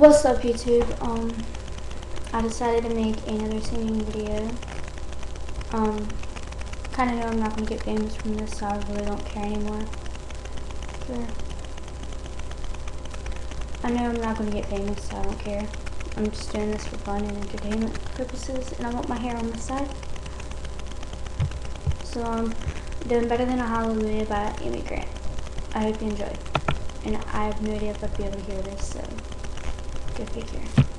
What's up YouTube? Um, I decided to make another singing video. Um, kind of know I'm not to get famous from this, so I really don't care anymore. Sure. I know I'm not to get famous, so I don't care. I'm just doing this for fun and entertainment purposes, and I want my hair on the side. So, um, doing better than a Hallelujah by Amy Grant. I hope you enjoy. And I have no idea if I'll be able to hear this, so go figure.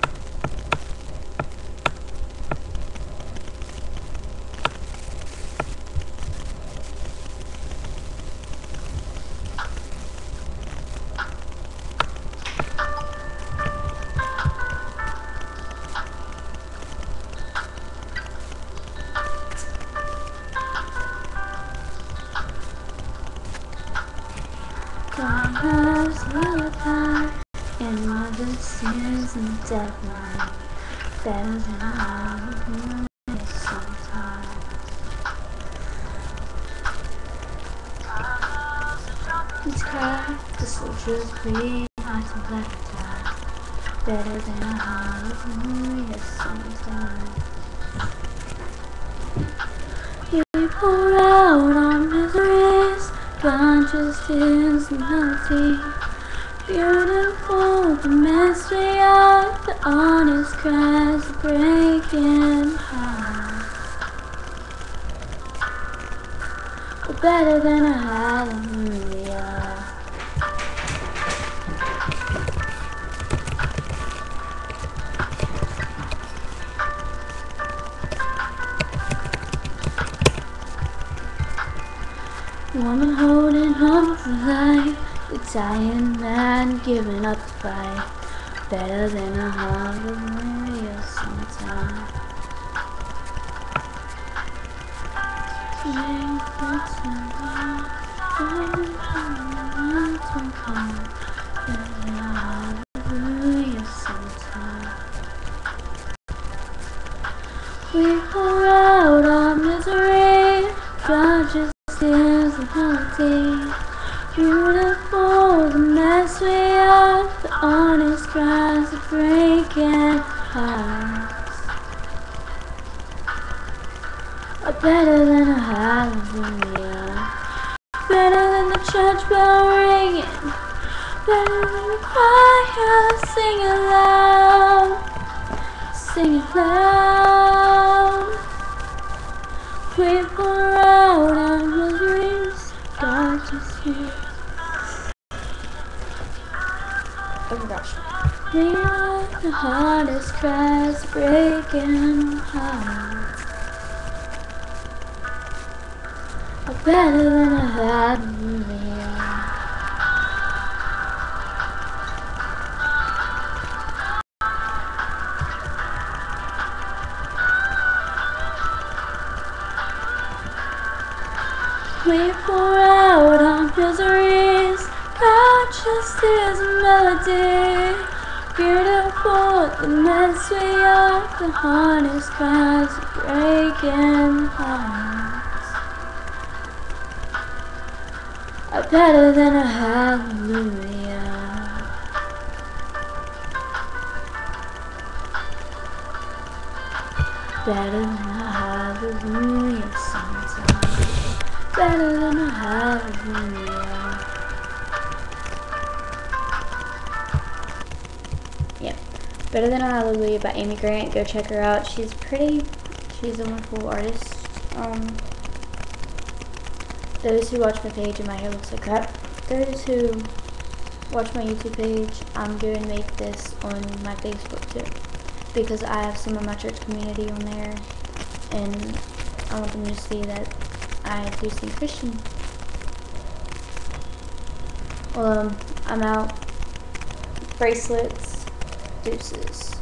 Mother sings in the dead night better than I would sometimes. It's cry, the soldiers bleed like a black tie better than a hallelujah sometimes. You pour out our miseries just is melody. Beautiful, the mystery of the honest cries, the breaking heart. We're better than a hallelujah. Woman holding on for life, dying man giving up the fight. Better than a hallelujah sometimes. Make the time, to come. Better than a hallelujah sometimes. We pour out our misery, God just is a melody. Beautiful, the mess we are, the honest cries, the breaking hearts. Are better than a hallelujah. Better than the church bell ringing. Better than the choir singing loud. Singing loud. We pour out our miseries, God just hears. Oh my gosh. Are the hardest cries, breaking hearts. Are better than a hallelujah. We pour out our miseries, just is melody. Beautiful, the mess we are, the hardest cries, breaking hearts. Are better than a hallelujah. Better Better Than a Hallelujah by Amy Grant. Go check her out. She's pretty. She's a wonderful artist. Um, those who watch my page and my hair looks like crap. Those who watch my YouTube page, I'm going to make this on my Facebook too. Because I have some of my church community on there. And I want them to see that I do sing Christian. Well, um, I'm out. Bracelets. Deuces.